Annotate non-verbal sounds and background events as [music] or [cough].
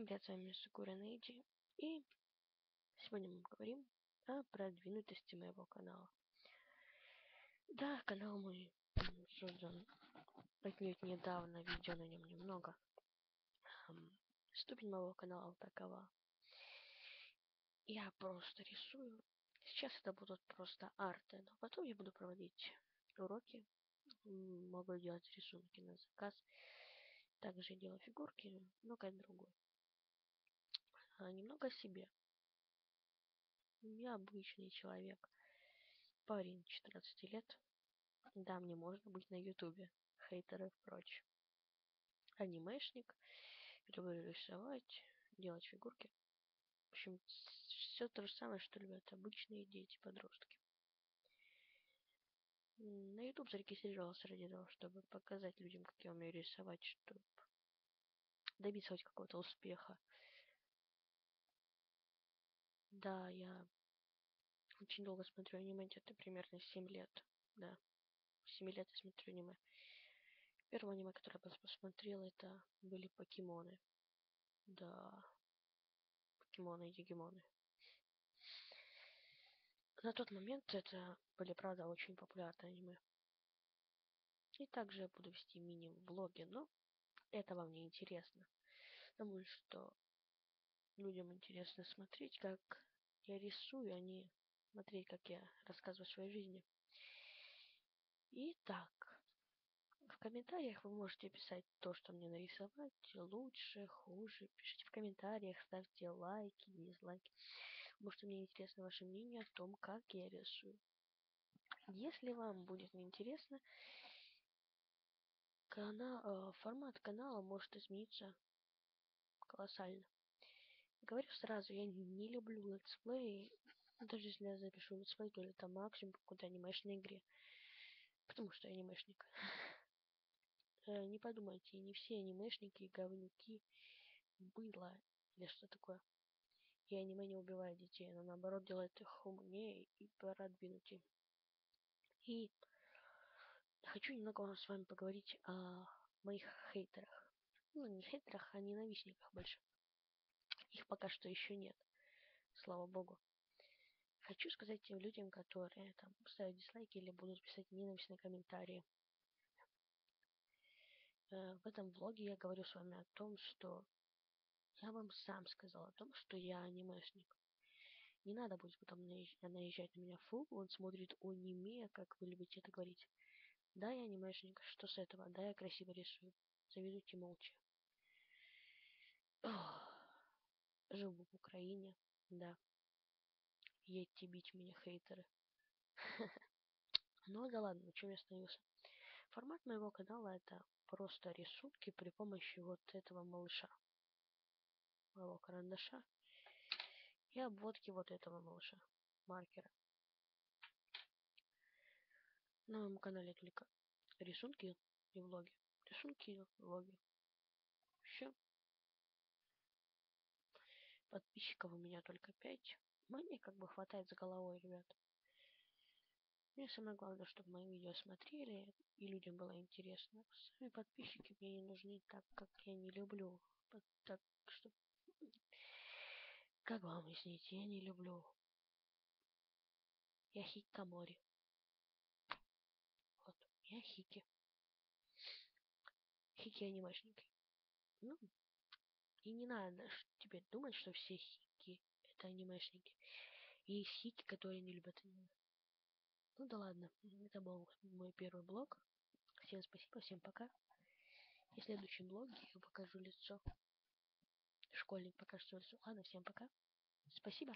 Привет, с вами Сакура Нейджи. И сегодня мы поговорим о продвинутости моего канала. Да, канал мой создан отнюдь недавно, видео на нем немного. Ступень моего канала такова. Я просто рисую. Сейчас это будут просто арты, но потом я буду проводить уроки. Могу делать рисунки на заказ. Также делаю фигурки, много другое. А, немного о себе. Я обычный человек, парень 14 лет. Да, мне можно быть на ютубе, хейтеры и прочее. Анимешник, люблю рисовать, делать фигурки. В общем, все то же самое, что любят обычные дети, подростки. На YouTube зарегистрировался ради того, чтобы показать людям, как я умею рисовать, чтобы добиться хоть какого-то успеха. Да, я очень долго смотрю аниме, где-то примерно 7 лет. Да, 7 лет я смотрю аниме. Первое аниме, которое я посмотрел, это были покемоны. Да, покемоны и дигимоны. На тот момент это были, правда, очень популярные аниме. И также я буду вести мини-влоги, но это вам не интересно. Потому что людям интересно смотреть, как я рисую, а не смотреть, как я рассказываю о своей жизни. Итак, в комментариях вы можете писать то, что мне нарисовать, лучше, хуже. Пишите в комментариях, ставьте лайки, дизлайки. Потому что мне интересно ваше мнение о том, как я рисую. Если вам будет неинтересно, канал, э, формат канала может измениться колоссально. Говорю сразу, я не люблю летсплей. Даже если я запишу летсплей, то это максимум какой-то анимешной игре. Потому что я анимешник. [laughs] Э, не подумайте, не все анимешники, говнюки, было или что такое. И аниме не убивает детей, но наоборот делает их умнее и продвинутее. И хочу немного с вами поговорить о моих хейтерах. Ну, не хейтерах, а ненавистниках больше. Их пока что еще нет. Слава богу. Хочу сказать тем людям, которые там ставят дизлайки или будут писать ненавистные комментарии. Э, в этом влоге я говорю с вами о том, что я вам сам сказал о том, что я анимешник. Не надо будет потом наезжать на меня. Фу, он смотрит аниме, как вы любите это говорить. Да, я анимешник, что с этого? Да, я красиво рисую. Завидуйте молча. Ох живу в Украине, да. Едьте бить меня, хейтеры. Ну да ладно, на чем я остановился? Формат моего канала это просто рисунки при помощи вот этого малыша. Моего карандаша. И обводки вот этого малыша. Маркера. На моем канале только рисунки и влоги. Рисунки и влоги. Все. Подписчиков у меня только 5. Мне как бы хватает за головой, ребят. Мне самое главное, чтобы мои видео смотрели и людям было интересно. Сами подписчики мне не нужны, так как я не люблю. Так что... Как вам объяснить? Я не люблю. Я хикамори. Вот, я хики. Хики анимешники. Ну, и не надо тебе думать, что все хики это анимешники. И хики, которые не любят аниме. Ну да ладно, это был мой первый блог. Всем спасибо, всем пока. И в следующем блоге я покажу лицо. Школьник покажет лицо. Ладно, всем пока. Спасибо.